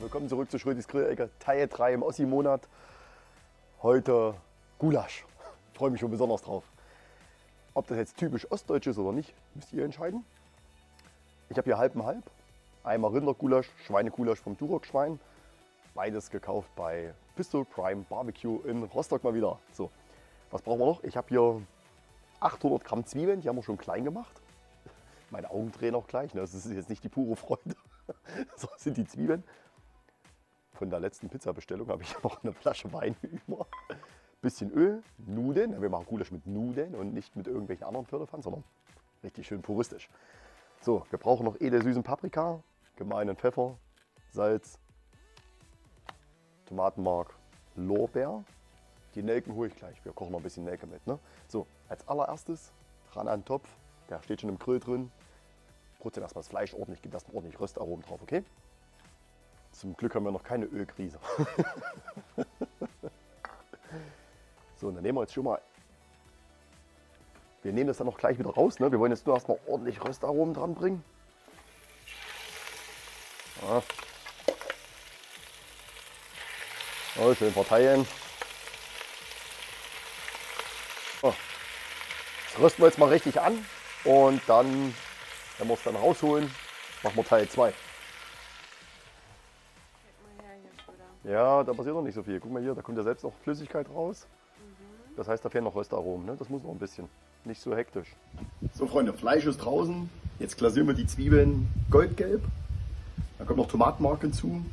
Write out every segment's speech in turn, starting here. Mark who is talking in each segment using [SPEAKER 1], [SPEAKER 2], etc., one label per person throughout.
[SPEAKER 1] willkommen zurück zu Schrödis Grillecke, Teil 3 im Ossi-Monat. Heute Gulasch. Ich freue mich schon besonders drauf. Ob das jetzt typisch ostdeutsch ist oder nicht, müsst ihr entscheiden. Ich habe hier halb und halb. Einmal Rindergulasch, Schweinegulasch vom Duroc Schwein. Beides gekauft bei Pistol Prime Barbecue in Rostock mal wieder. So, was brauchen wir noch? Ich habe hier 800 Gramm Zwiebeln, die haben wir schon klein gemacht. Meine Augen drehen auch gleich. Ne? Das ist jetzt nicht die pure Freude. so sind die Zwiebeln. Von der letzten Pizza-Bestellung habe ich noch eine Flasche Wein über. Bisschen Öl, Nudeln. Wir machen Gulasch mit Nudeln und nicht mit irgendwelchen anderen Firlefanz, sondern richtig schön puristisch. So, wir brauchen noch edelsüßen Paprika, gemeinen Pfeffer, Salz, Tomatenmark, Lorbeer. Die Nelken hole ich gleich. Wir kochen noch ein bisschen Nelke mit. Ne? So, als allererstes ran an den Topf. Der steht schon im Grill drin. Brutzen erstmal das Fleisch ordentlich, gibt das ordentlich Röstaromen drauf, okay? Zum Glück haben wir noch keine Ölkrise. so, dann nehmen wir jetzt schon mal. Wir nehmen das dann noch gleich wieder raus. Ne? Wir wollen jetzt nur erstmal ordentlich Röstaromen dran bringen. Ja. So, schön verteilen. So. Das rösten wir jetzt mal richtig an und dann, wenn wir es dann rausholen, machen wir Teil 2. Ja, da passiert noch nicht so viel. Guck mal hier, da kommt ja selbst noch Flüssigkeit raus. Das heißt, da fehlen noch Röstaromen. Ne? Das muss noch ein bisschen. Nicht so hektisch. So Freunde, Fleisch ist draußen. Jetzt glasieren wir die Zwiebeln goldgelb. Dann kommt noch Tomatenmark hinzu.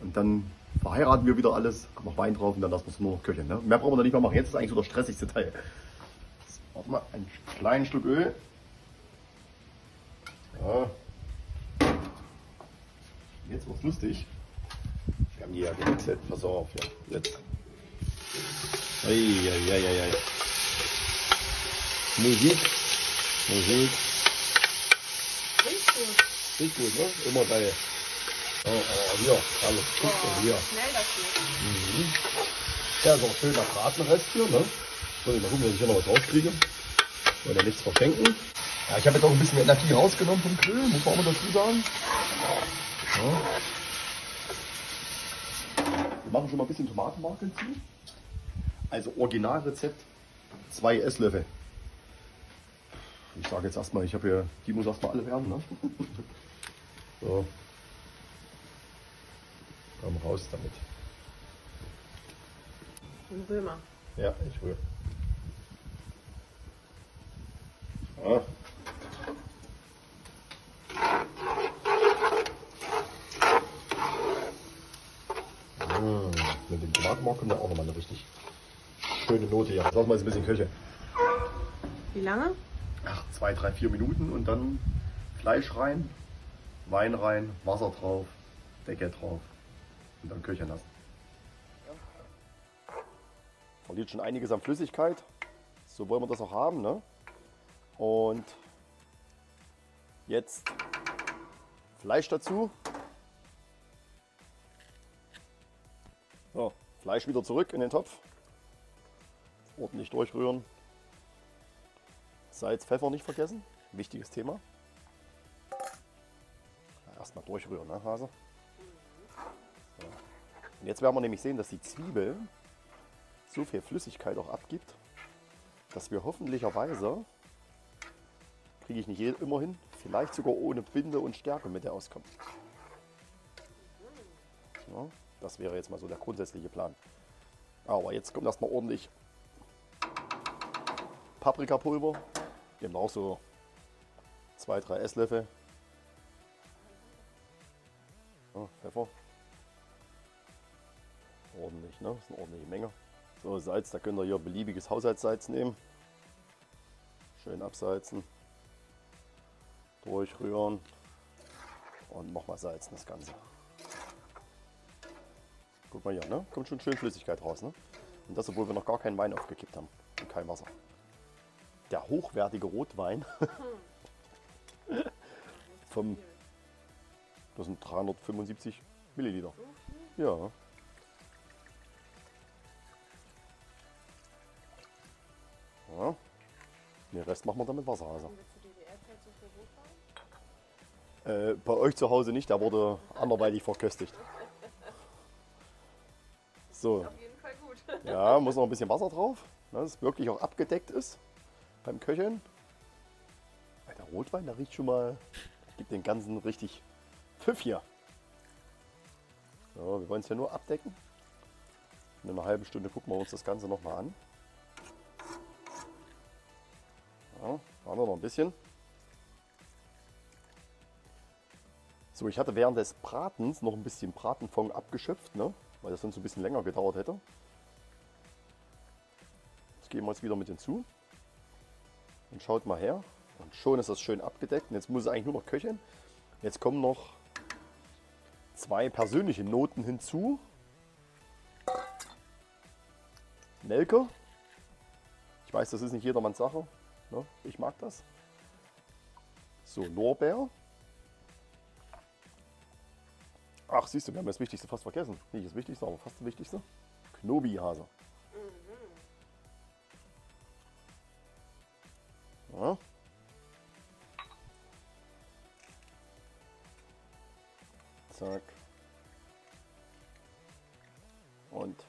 [SPEAKER 1] Und dann verheiraten wir wieder alles. Kommt noch Wein drauf und dann lassen wir es nur noch köcheln. Ne? Mehr brauchen wir da nicht mehr machen. Jetzt ist eigentlich so der stressigste Teil. Jetzt, warte mal, ein kleines Stück Öl. Ja. Jetzt wird's lustig. Wir haben die ja gewechselt. Pass auf, ja. Jetzt. Eieieiei. Musik. Musik.
[SPEAKER 2] Riecht gut.
[SPEAKER 1] Riecht gut, ne? Immer geil. Oh, oh, hier, alles. Guck mal hier.
[SPEAKER 2] Schnell das geht.
[SPEAKER 1] Mhm. Ja, ist auch schöner Bratenrest hier, ne? So, mal gucken, dass ich hier noch was rauskriege. Wollen ja nichts verschenken. Ja, ich habe jetzt auch ein bisschen Energie rausgenommen vom Grill, muss man auch mal dazu sagen. Ja. Wir machen schon mal ein bisschen Tomatenmark hinzu. Also Originalrezept, zwei Esslöffel. Ich sage jetzt erstmal, ich habe hier, die muss erstmal alle werden, ne? So. Komm raus damit.
[SPEAKER 2] Ein Römer.
[SPEAKER 1] Ja, ich rühre. Ja. Mmh, Tomatenmark kommt da auch nochmal eine richtig schöne Note hier. Lassen wir jetzt ein bisschen Köche.
[SPEAKER 2] Wie lange?
[SPEAKER 1] Ach, zwei, drei, vier Minuten und dann Fleisch rein, Wein rein, Wasser drauf, Decke drauf und dann köcheln lassen. Verliert schon einiges an Flüssigkeit. So wollen wir das auch haben. Ne? Und jetzt Fleisch dazu. Fleisch wieder zurück in den Topf. Ordentlich durchrühren. Salz, Pfeffer nicht vergessen. Wichtiges Thema. Erstmal durchrühren, ne, Hase? So. Und jetzt werden wir nämlich sehen, dass die Zwiebel so viel Flüssigkeit auch abgibt, dass wir hoffentlicherweise, kriege ich nicht immer hin, vielleicht sogar ohne Binde und Stärke mit der auskommen. Ja, das wäre jetzt mal so der grundsätzliche Plan. Aber jetzt kommt erstmal ordentlich Paprikapulver. Wir auch so zwei, drei Esslöffel. Ja, Pfeffer. Ordentlich, ne? Das ist eine ordentliche Menge. So, Salz, da könnt ihr hier beliebiges Haushaltssalz nehmen. Schön absalzen. Durchrühren. Und nochmal salzen das Ganze. Guck mal hier, ne? Kommt schon schön Flüssigkeit raus, ne? Und das, obwohl wir noch gar keinen Wein aufgekippt haben. Und kein Wasser. Der hochwertige Rotwein vom. Das sind 375 Milliliter. Ja. ja. Den Rest machen wir dann mit Wasser. Also. Äh, bei euch zu Hause nicht, der wurde anderweitig verköstigt. So,
[SPEAKER 2] Auf jeden Fall gut.
[SPEAKER 1] ja, muss noch ein bisschen Wasser drauf, ne, dass es wirklich auch abgedeckt ist beim Köcheln. Der Rotwein, der riecht schon mal, gibt den ganzen richtig Pfiff hier. So, wir wollen es ja nur abdecken. In einer halben Stunde gucken wir uns das Ganze nochmal an. Ja, haben wir noch ein bisschen. So, ich hatte während des Bratens noch ein bisschen Bratenfond abgeschöpft, ne? Weil das sonst so ein bisschen länger gedauert hätte. Jetzt geben wir es wieder mit hinzu. Und schaut mal her. Und schon ist das schön abgedeckt. Und jetzt muss es eigentlich nur noch köcheln. Jetzt kommen noch zwei persönliche Noten hinzu. Nelke. Ich weiß, das ist nicht jedermanns Sache. Ne? Ich mag das. So, Lorbeer. Ach, siehst du, wir haben das Wichtigste fast vergessen. Nicht das Wichtigste, aber fast das Wichtigste. Knobihase. Ja. Zack. Und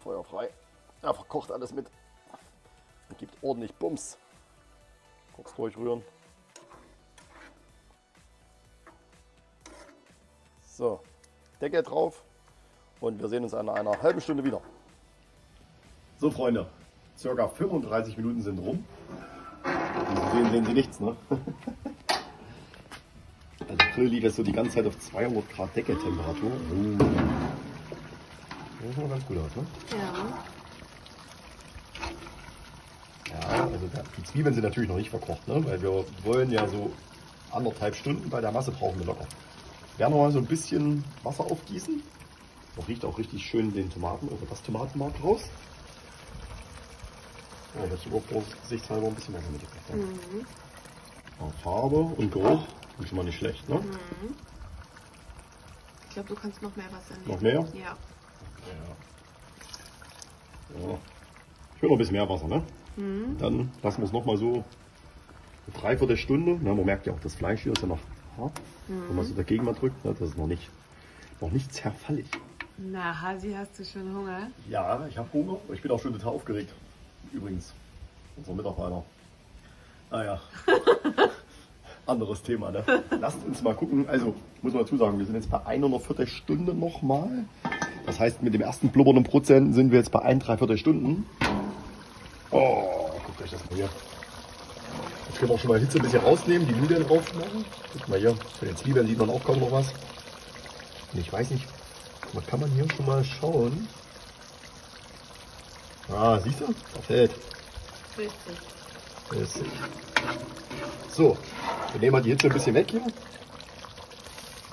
[SPEAKER 1] Feuer frei. Er verkocht alles mit. Und gibt ordentlich Bums. Kurz durchrühren. So, Deckel drauf und wir sehen uns in einer halben Stunde wieder. So Freunde, circa 35 Minuten sind rum. Sie sehen, sehen Sie nichts, ne? Also Grill liegt jetzt so die ganze Zeit auf 200 Grad Deckeltemperatur. Uh. Das sieht mal ganz gut aus, ne?
[SPEAKER 2] Ja.
[SPEAKER 1] Ja, also da- die Zwiebeln sind natürlich noch nicht verkocht, ne? weil wir wollen ja so anderthalb Stunden bei der Masse brauchen wir locker. Noch mal so ein bisschen Wasser aufgießen. Das riecht auch richtig schön den Tomaten oder das Tomatenmark raus. Ja, das vorsichtshalber ein bisschen mitgebracht. Ja.
[SPEAKER 2] Mhm.
[SPEAKER 1] Ja, Farbe und Geruch sind schon mal nicht schlecht, ne?
[SPEAKER 2] Ich glaube, du kannst noch mehr Wasser nehmen.
[SPEAKER 1] Noch mehr?
[SPEAKER 2] Ja.
[SPEAKER 1] Ja. Ich will noch ein bisschen mehr Wasser, ne? Dann lassen wir es noch mal so eine Dreiviertelstunde. Ne, man merkt ja auch, das Fleisch hier ist ja noch hart. Wenn man so dagegen mal drückt, ne, das ist noch nicht, noch nicht zerfallig.
[SPEAKER 2] Na, Hasi, hast du schon Hunger?
[SPEAKER 1] Ja, ich habe Hunger. Ich bin auch schon total aufgeregt. Übrigens, unser Mitarbeiter. Naja, anderes Thema. Ne? Lasst uns mal gucken. Also, muss man dazu sagen, wir sind jetzt bei einer Viertelstunde nochmal. Das heißt, mit dem ersten blubbernden Prozent sind wir jetzt bei ein, dreiviertel Stunden. Oh, guckt euch das mal hier. Jetzt können wir auch schon mal Hitze ein bisschen rausnehmen, die Nudeln raufmachen. Guck mal hier, bei den Zwiebeln sieht man auch kaum noch was. Und ich weiß nicht, was kann man hier schon mal schauen? Ah, siehst du? Da fällt.
[SPEAKER 2] Richtig.
[SPEAKER 1] So, wir nehmen mal die Hitze ein bisschen weg hier.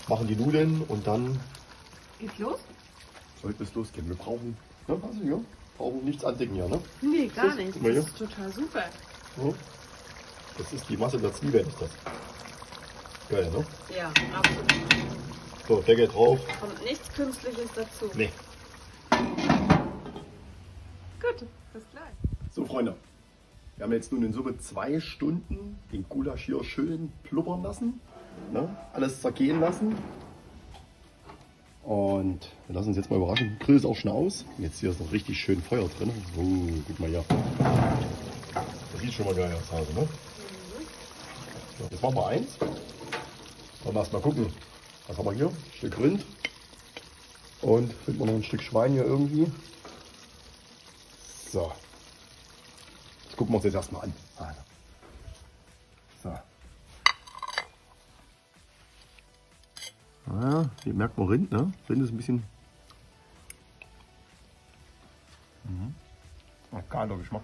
[SPEAKER 1] Machen die Nudeln und dann
[SPEAKER 2] Geht's los?
[SPEAKER 1] sollte es losgehen. Wir brauchen, ne, also hier, brauchen nichts andecken hier, ne?
[SPEAKER 2] Nee, gar
[SPEAKER 1] Das-
[SPEAKER 2] nicht. Das ist total super.
[SPEAKER 1] So. Das ist die Masse der Zwiebeln, ist das. Geil, ne?
[SPEAKER 2] Ja, absolut.
[SPEAKER 1] So, Deckel drauf.
[SPEAKER 2] Kommt nichts Künstliches dazu.
[SPEAKER 1] Nee.
[SPEAKER 2] Gut, bis gleich.
[SPEAKER 1] So, Freunde. Wir haben jetzt nun in Summe zwei Stunden den Gulasch hier schön pluppern lassen. Ne? Alles zergehen lassen. Und wir lassen uns jetzt mal überraschen. Der Grill ist auch schon aus. Jetzt hier ist noch richtig schön Feuer drin. Oh, guck mal hier. Das sieht schon mal geil aus, Hase, ne? Jetzt machen wir eins. Dann lass mal gucken. Was haben wir hier? Ein Stück Rind. Und finden wir noch ein Stück Schwein hier irgendwie. So. Jetzt gucken wir uns jetzt erstmal an. Also. So. Ah, hier merkt man Rind, ne? Rind ist ein bisschen. Mhm. Geiler Geschmack.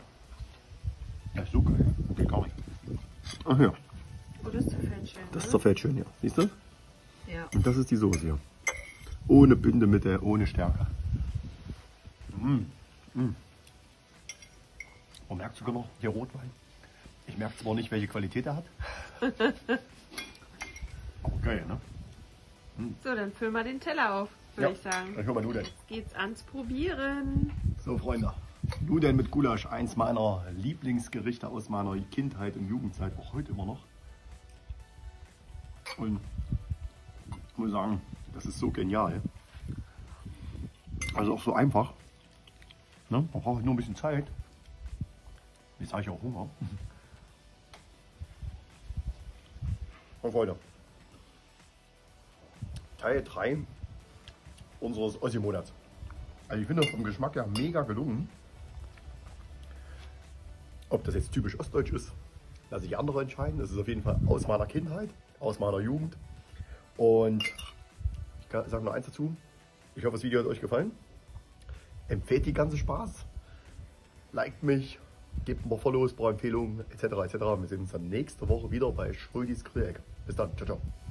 [SPEAKER 1] Ja, so geil. Okay, gar nicht. Ach ja,
[SPEAKER 2] das zerfällt schön,
[SPEAKER 1] ja. Siehst du?
[SPEAKER 2] Ja.
[SPEAKER 1] Und das ist die Soße hier. Ohne Bindemitte, ohne Stärke. Mm. Mm. Man merkt sogar noch der Rotwein. Ich merke zwar nicht, welche Qualität er hat. Aber geil, ne?
[SPEAKER 2] So, dann füll mal den Teller auf, würde
[SPEAKER 1] Ja.
[SPEAKER 2] ich sagen.
[SPEAKER 1] Dann hör mal Nudeln.
[SPEAKER 2] Jetzt geht's ans Probieren.
[SPEAKER 1] So, Freunde. Nudeln mit Gulasch, eins meiner Lieblingsgerichte aus meiner Kindheit und Jugendzeit, auch heute immer noch. Und ich muss sagen, das ist so genial. Also auch so einfach. Ne? Man braucht halt nur ein bisschen Zeit. Jetzt habe ich auch Hunger. Und Freunde, Teil 3 unseres Ossi-Monats. Also ich finde vom Geschmack ja mega gelungen. Ob das jetzt typisch ostdeutsch ist, lasse ich andere entscheiden. Das ist auf jeden Fall aus meiner Kindheit, aus meiner Jugend. Und ich sage nur eins dazu. Ich hoffe, das Video hat euch gefallen. Empfehlt die ganze Spaß. Liked mich, gebt ein paar Follows, ein paar Empfehlungen etc. etc. Wir sehen uns dann nächste Woche wieder bei Schrödis Grilleck. Bis dann. Ciao, ciao.